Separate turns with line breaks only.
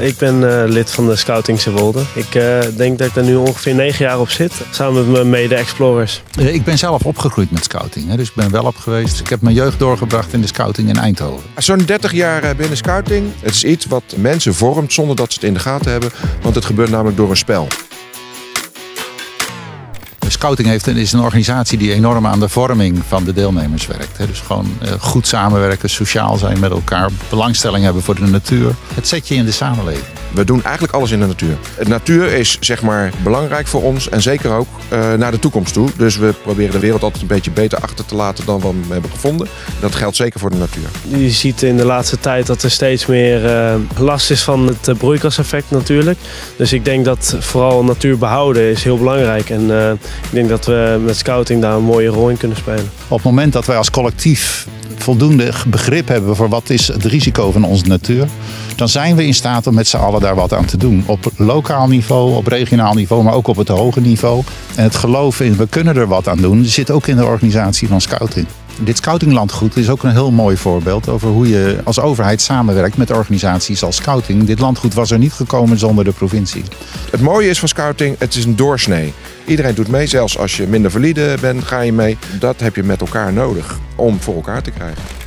Ik ben eh, lid van de Scouting Zeewolde. Ik eh, denk dat ik er nu ongeveer negen jaar op zit, samen met mijn mede-explorers.
Eh, Ik ben zelf opgegroeid met scouting, hè, dus ik ben wel op geweest. Ik heb mijn jeugd doorgebracht in de scouting in Eindhoven.
Zo'n 30 jaar eh, binnen scouting. Het is iets wat mensen vormt zonder dat ze het in de gaten hebben. Want het gebeurt namelijk door een spel.
Scouting heeft, is een organisatie die enorm aan de vorming van de deelnemers werkt. Dus gewoon eh, goed samenwerken, sociaal zijn met elkaar, belangstelling hebben voor de natuur. Het zet je in de samenleving.
We doen eigenlijk alles in de natuur. De natuur is zeg maar belangrijk voor ons en zeker ook eh, naar de toekomst toe. Dus we proberen de wereld altijd een beetje beter achter te laten dan we hem hebben gevonden. Dat geldt zeker voor de natuur.
Je ziet in de laatste tijd dat er steeds meer eh, last is van het eh, broeikaseffect natuurlijk. Dus ik denk dat vooral natuur behouden is heel belangrijk. En eh, ik denk dat we met scouting daar een mooie rol in kunnen spelen.
Op het moment dat wij als collectief voldoende begrip hebben voor wat is het risico van onze natuur, dan zijn we in staat om met z'n allen daar wat aan te doen. Op lokaal niveau, op regionaal niveau, maar ook op het hoge niveau. En het geloof in we kunnen er wat aan doen, zit ook in de organisatie van scouting. Dit scoutinglandgoed is ook een heel mooi voorbeeld over hoe je als overheid samenwerkt met organisaties als scouting. Dit landgoed was er niet gekomen zonder de provincie.
Het mooie is van scouting, het is een doorsnee. Iedereen doet mee, zelfs als je minder valide bent, ga je mee. Dat heb je met elkaar nodig om voor elkaar te krijgen.